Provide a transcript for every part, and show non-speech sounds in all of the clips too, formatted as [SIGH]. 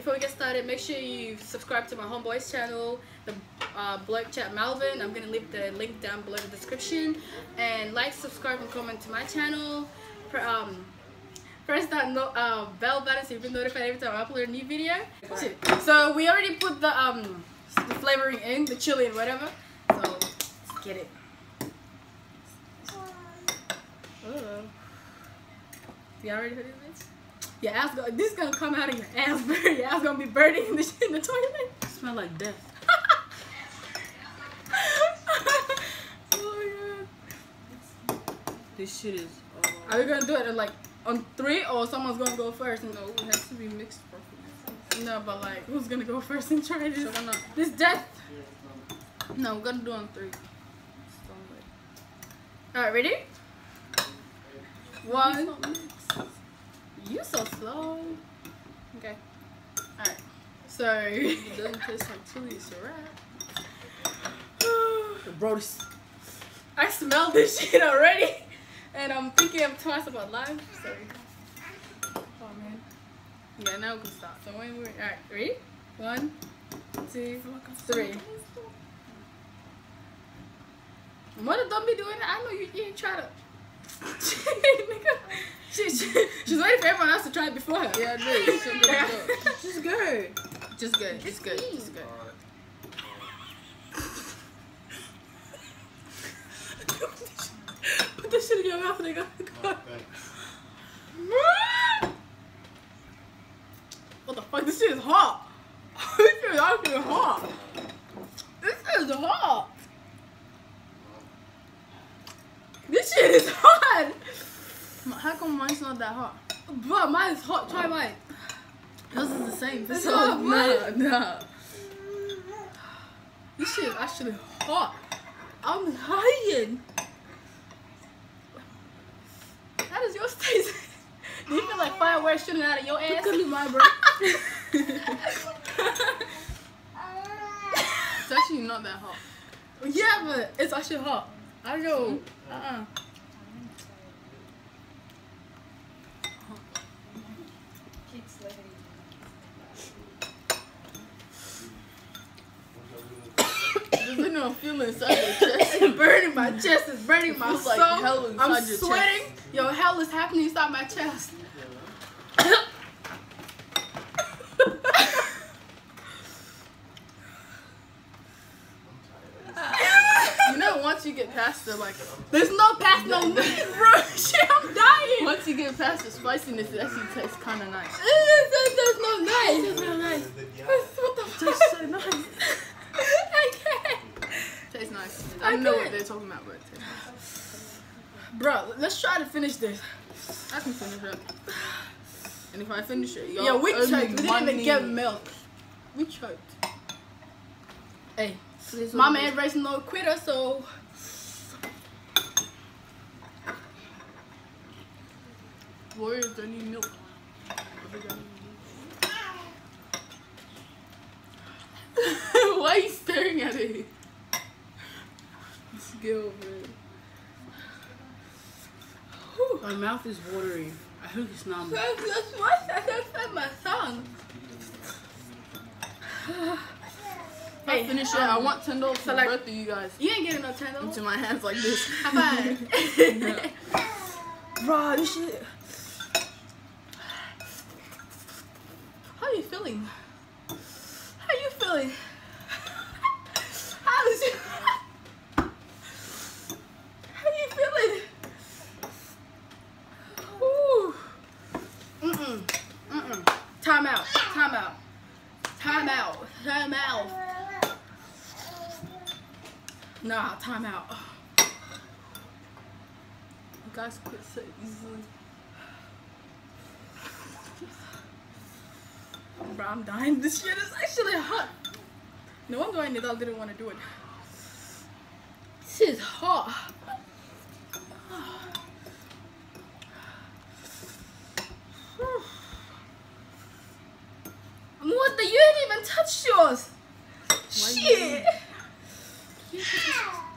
before we get started, make sure you subscribe to my homeboy's channel, the uh, Blokechat Malvin. I'm gonna leave the link down below in the description. And like, subscribe, and comment to my channel. Um, press that no, uh, bell button so you've been notified every time I upload a new video. So we already put the um the flavoring in, the chili and whatever. So let's get it. Uh, you already heard this? Your ass go this is gonna come out of your ass [LAUGHS] burn. Your ass gonna be burning in the, [LAUGHS] in the toilet. smell like death. [LAUGHS] oh my god. This shit is. Uh, Are we gonna do it like on three or someone's gonna go first? No, it has to be mixed properly. no, but like who's gonna go first and try this? So not? This death. No, we're gonna do it on three. Alright, ready? One. You so slow. Okay. Alright. So It doesn't taste like chili, alright. [LAUGHS] Bro, this. I smell this shit already. And I'm thinking of twice about life. Sorry. Oh man. Yeah, now we can stop. So when we alright, ready? One, two, three. Mother, don't be doing that. I know you, you ain't try to. Nigga. she, she, she's waiting for everyone else to try it before her. Yeah, I did. So good, Yeah. [LAUGHS] good. Just good. Just good. Just good. Just good. Put this shit in your mouth, nigga. Oh, [LAUGHS] what the fuck? This shit is hot. [LAUGHS] this shit is actually hot. This is hot. This shit is hot. How come mine's not that hot? Bro, mine is hot. Try mine. Yours is the same. It's So, not nah, nah. This shit is actually hot. I'm dying. How does yours taste? [LAUGHS] Do you feel like fireworks shooting out of your ass? Look at my bro. [LAUGHS] It's actually not that hot. yeah, but it's actually hot. I don't know. Hmm? Uh-uh. There's no feeling inside your chest. It's [COUGHS] burning my chest. It's burning my soul. like hell I'm your chest. sweating. Yo, hell is happening inside my chest. You know, once you get past the like, There's no past no me, bro. [LAUGHS] Shit, I'm dying. once you get past the spiciness, it actually tastes kind of nice. Eh, eh, there's, there's no nice. It's real nice. What the fuck? Tastes so nice. [LAUGHS] I can't. Tastes nice. I don't know what they're talking about, but it tastes nice. Bro, let's try to finish this. I can finish it. And if I finish it, y'all Yo, we choked. We didn't even get milk. We choked. Hey, Please mama don't no quitter, so Warriors don't need milk. [LAUGHS] Why are you staring at it? Let's get over it. My mouth is watering. I hope it's not. that's that's I said my song. If I finish it, um, I want ten dollars for like- both of you guys. You ain't getting no ten dollars. Into my hands like this. High five. [LAUGHS] Bro, this shit. How you feeling? How you feeling? How is it? How you feeling? Ooh. Mm-mm. Mm-mm. Time out. Time out. Time out. Time out. Time out. [SIGHS] You guys quit so easily. Bro, I'm dying. This shit is actually hot. No wonder why Nidal didn't want to do it. This is hot. [SIGHS] What the? You ain't even touched yours. Why you Shit.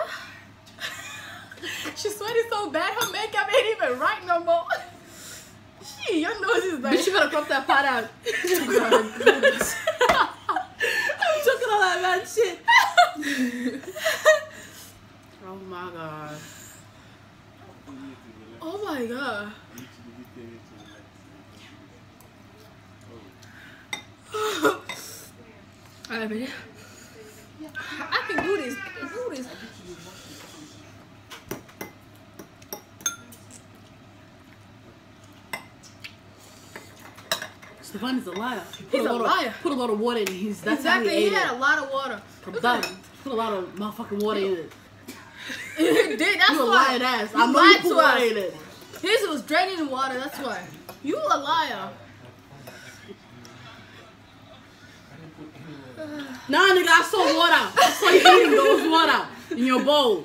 [LAUGHS] She's sweating so bad, her makeup ain't even right no more. [LAUGHS] She, your nose is like. Bitch, you gotta crop that pot out. [LAUGHS] Oh I'm talking all that bad shit. oh my god. Oh my god. Alright, baby. I can do this. I can do this. Stefan is a liar. He He's a lot liar. Of, put a lot of water in his. That's how exactly. he He ate had it. a lot of water. Put that- Put a lot of motherfucking water in it. [LAUGHS] he did. That's You a lying ass. I lied to us. it. His was draining water. That's why. You a liar. Nah, nigga, I saw water. I saw you eating those water in your bowl.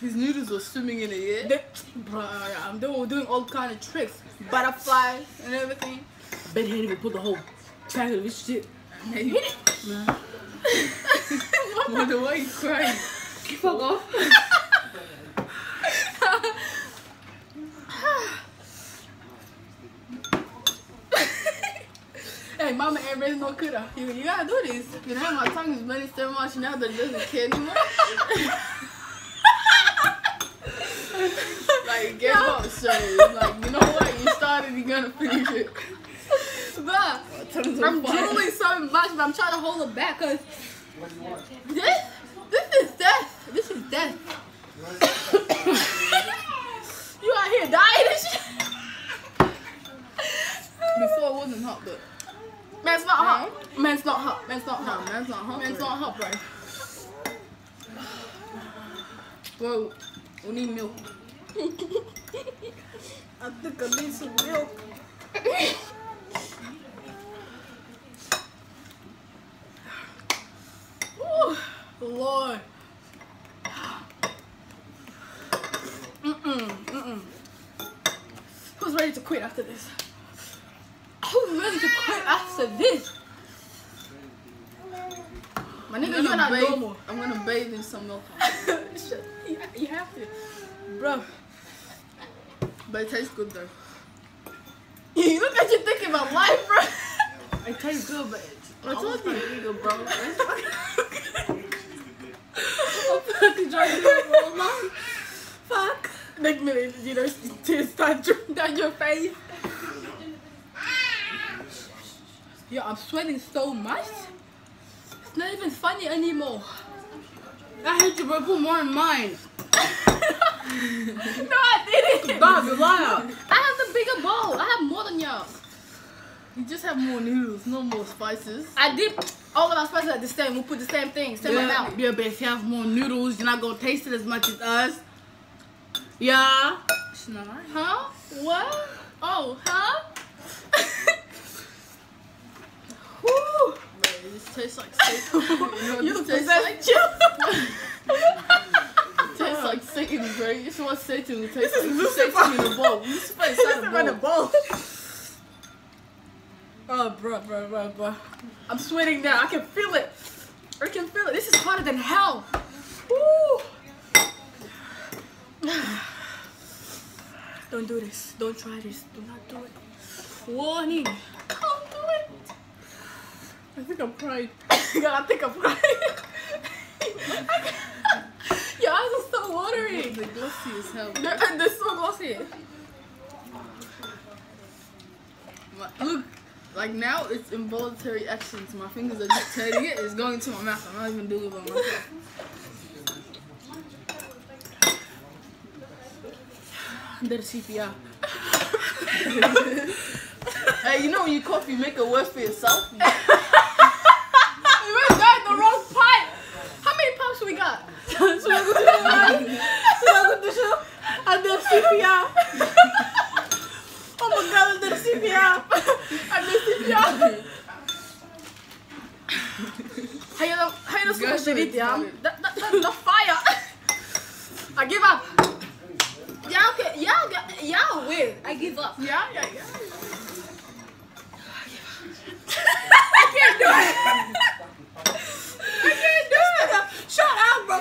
His noodles were swimming in it. Yeah. Bro, uh, um, I'm doing doing all kind of tricks, butterflies and everything. Bet he didn't even put the whole pack of this shit. Hey, hit it. Wonder why you crying? Fuck off. [LAUGHS] [LAUGHS] hey, mama ain't raising no kiddo. You, you gotta do this. You know my tongue is bleeding so much now that it doesn't care anymore. like, get up, son. Like, you know what? You started, you're gonna finish it. But I'm drooling so much, but I'm trying to hold it back because this, this is death. This is death. [COUGHS] you out here dying and shit. Before it wasn't hot, but Man's not hot. Man's not hot. Man's not no, hot. man's not hot. Man's not hot, bro. Bro, we need milk. [LAUGHS] I think I need some milk. Ooh, Lord. Mm-mm, mm-mm. Who's ready to quit after this? To quit after this? My I'm nigga, you're gonna, not bathe, normal. I'm gonna bathe in some milk. [LAUGHS] You, you have to. Bro, But it tastes good though. [LAUGHS] you look at you're thinking about life, bro. [LAUGHS] It tastes good, but it's I told you. illegal, bro. Fucking trying to do for a long Fuck. Make me, you know, tears start dripping down your face. Yo, I'm sweating so much. It's not even funny anymore. I hate you, bro. Put more in mine. [LAUGHS] no, I didn't. Bob, you liar. I have the bigger bowl. I have more than y'all. You just have more noodles, no more spices. I did all of our spices are the same. We put the same thing, same yeah, amount. yeah, but if you have more noodles, you're not gonna taste it as much as us. Yeah. Not lying. Huh? What? Oh, huh? Woo! Bro, it tastes like steak. you know what You this tastes like? It [LAUGHS] [LAUGHS] tastes like Satan, bro. You just want Satan to taste This is like Lucifer. Satan in a bowl. Lucifer This inside is a in a bowl. bowl. Oh, bro, bro, bro, bro. I'm sweating now. I can feel it. I can feel it. This is hotter than hell. Woo! [SIGHS] Don't do this. Don't try this. Do not do it. Warning. Don't do it. I think I'm crying. [LAUGHS] God, I think I'm crying. [LAUGHS] Your eyes are so watery. The glossy as hell. They're, they're so glossy. My- Look, like now it's involuntary actions. My fingers are just turning it. It's going to my mouth. I'm not even doing it by myself. They're CPR. [LAUGHS] Hey, you know when you cough, you make it worse for yourself. We went down the wrong pipe. How many pipes we got? I did CPR. Oh my god, I did CPR. I did CPR. How you know? How you know? Guys supposed to eat, are yeah? retarded. The, the, the, the fire. I give up. Y'all can, y'all, got- win. I give up. Yeah, yeah, yeah. I can't do it. I can't do it. Shut up, bro.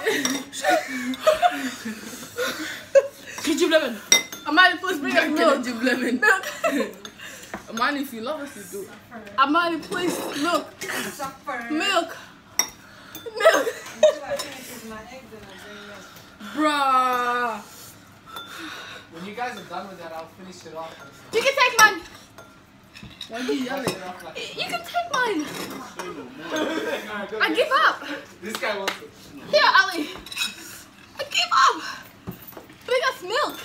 Keep you living. I'm at the police bring us Milk. you blaming? Milk. Mind if you love us, you do. Amani, please. Suffer. Milk. Milk. Until I finish my egg, then I bring milk. Bruh. When you guys are done with that, I'll finish it off. You can take mine. Why do you yell Finish it? it off like You can take mine. [LAUGHS] I give up. This guy wants it. Here, Ali. I give up. Bring us milk.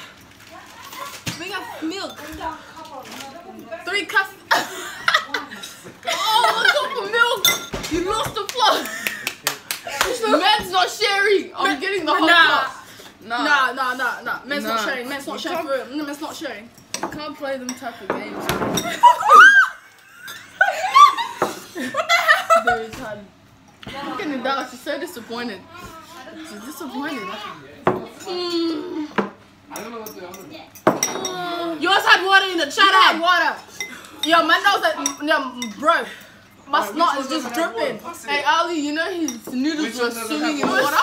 Bring us milk. Three cups. oh, one cup of milk. You lost the plot. Men's not sharing. I'm getting the whole Nah. cup. Nah. Nah, nah, nah, nah. Men's not Nah. sharing. Men's not You sharing. can't- For real. Men's not sharing. You can't play them type of games. [LAUGHS] what the hell? Very tired. Look at Nadal. She's so disappointed. She's disappointed. Mm. I don't know what to do. Yours had water in it. Shut Yeah. up. water. Yo, my nose, like, yeah, bro. My Alright, snot which is just dripping. water? Pass it. Hey Ali, you know his noodles Which were swimming in water.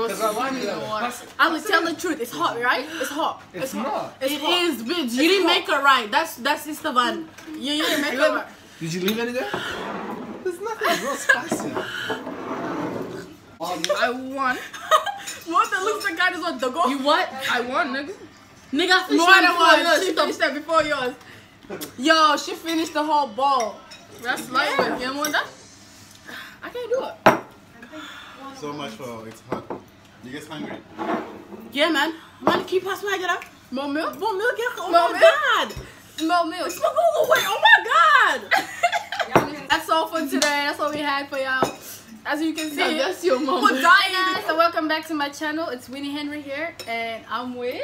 Water? Swimming. They were Because I like swimming in that. water. Pass it. Ali, tell the truth. It's hot, right? It's hot. It's hot. not. It's It hot. is, bitch. You didn't hot. make it right. That's that's Sister Van. You, you didn't make it right. Did you leave any there? There's nothing. It's real spicy. Um, I won. [LAUGHS] what the looks like guy is on the go? You what? I won, nigga. Nigga, more more than one. one. She finished that before yours. Yo, she finished the whole ball. That's lightweight. You want that? I can't do it. So much for it's hot. You guys hungry? Yeah, man. Man, keep us my up. More milk? More milk. yeah. Oh More my milk? god. More milk. Smoke all the way. Oh my god. [LAUGHS] That's all for today. That's all we had for y'all. As you can see, Yeah, that's your mom. we're dying. guys. So welcome back to my channel. It's Winny Henry here, and I'm with.